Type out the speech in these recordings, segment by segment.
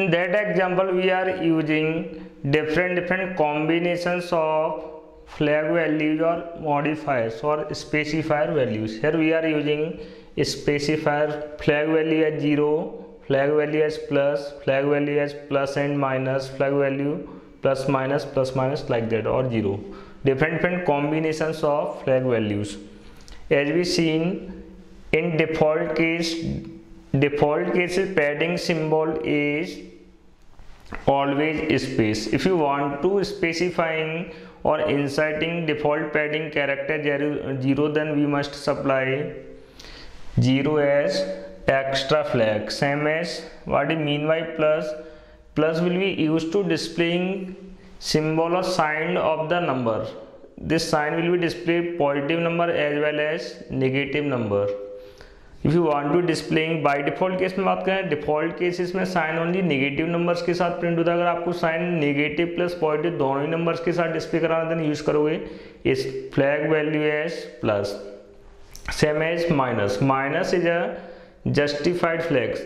in that example we are using different different combinations of flag values or modifiers or specifier values. Here we are using specifier flag value as 0 flag value as plus flag value as plus and minus flag value plus minus plus minus like that or 0 different different combinations of flag values. As we seen in default case default case padding symbol is always space if you want to specifying or inserting default padding character 0 then we must supply 0 as extra flag same as what is mean by plus plus will be used to displaying symbol or sign of the number this sign will be displayed positive number as well as negative number if you want to displaying by default case में बात करें default cases में sign only negative numbers के साथ print होता है। अगर आपको साइन नेगेटिव प्लस पॉजिटिव दोनों ही नंबर्स के साथ डिस्प्ले कराना देन यूज़ करोगे। इस flag value as plus same as minus minus is a justified flags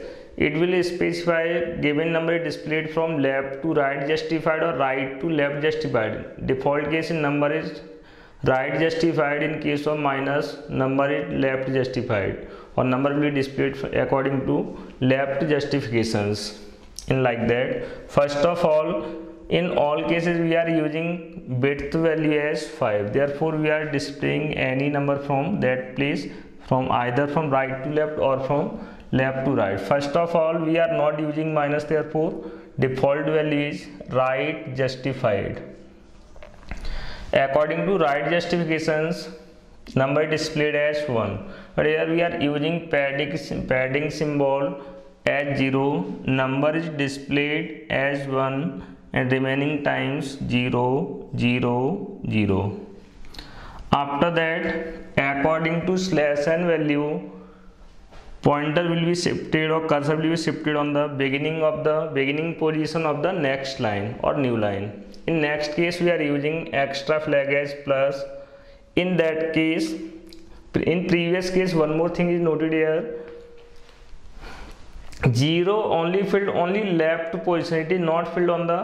it will specify given number displayed from left to right justified or right to left justified. Default case in number is right justified in case of minus number is left justified. Or number will be displayed according to left justifications. In like that first of all in all cases we are using width value as 5 therefore we are displaying any number from that place from either from right to left or from left to right. First of all we are not using minus therefore default value is right justified according to right justifications number displayed as 1 but here we are using padding padding symbol as 0 number is displayed as 1 and remaining times 0 0 0 after that according to slash n value pointer will be shifted or cursor will be shifted on the beginning of the beginning position of the next line or new line. In next case we are using extra flag as plus. In that case in previous case one more thing is noted here. Zero only filled only left position it is not filled on the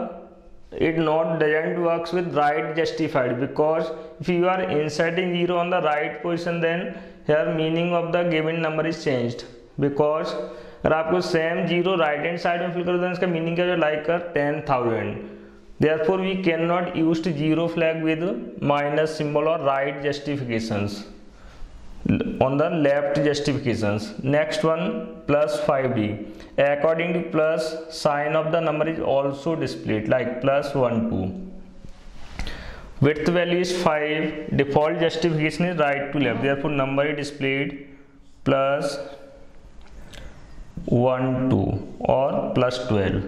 it not doesn't works with right justified because if you are inserting zero on the right position then here meaning of the given number is changed because अगर आपको same zero right hand side में fill कर दो इसका meaning क्या हो like कर ten thousand therefore we cannot use zero flag with minus symbol or right justifications on the left justifications next one plus 5d according to plus sign of the number is also displayed like plus 1 2 width value is 5 default justification is right to left therefore number is displayed plus 1 2 or plus 12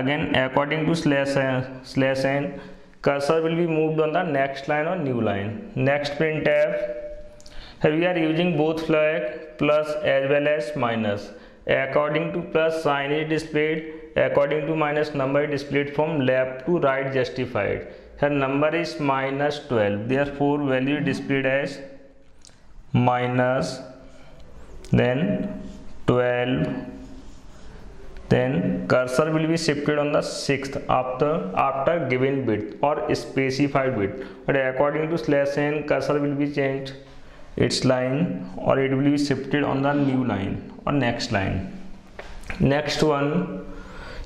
again according to slash n, slash n cursor will be moved on the next line or new line. Next print printf here we are using both flag plus as well as minus. According to plus sign is displayed according to minus number is displayed from left to right justified. Here number is minus 12 therefore value displayed as minus then 12 then cursor will be shifted on the sixth after after given bit or specified bit but according to slash n cursor will be changed its line or it will be shifted on the new line or next line. Next one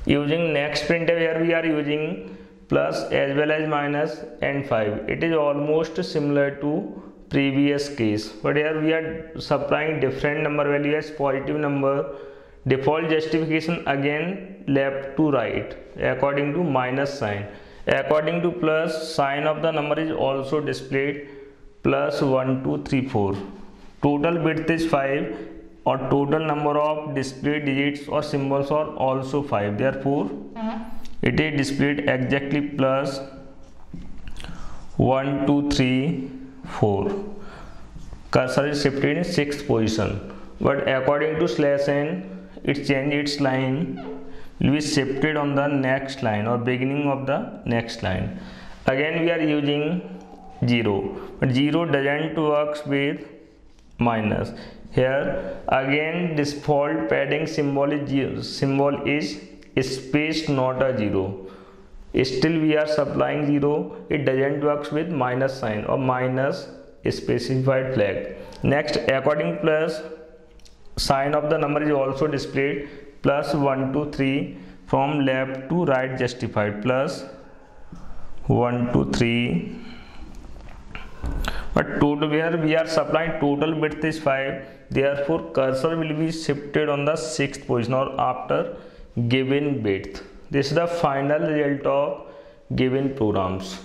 using next printf here we are using plus as well as minus and 5 it is almost similar to previous case but here we are supplying different number value as positive number. Default justification again left to right according to minus sign. According to plus sign of the number is also displayed plus 1 2 3 4 total width is 5 or total number of display digits or symbols are also 5 therefore it is displayed exactly plus 1 2 3 4 cursor is shifted in sixth position but according to slash n it change its line. Will be shifted on the next line or beginning of the next line. Again we are using 0 but 0 doesn't works with minus. Here again default padding symbol is symbol is space not a zero. Still we are supplying 0 it doesn't works with minus sign or minus specified flag. Next according plus sign of the number is also displayed. Plus 1 to 3 from left to right justified. Plus 1 to 3 but total where we are supplying total bit is 5 therefore cursor will be shifted on the sixth position or after given bit this is the final result of given programs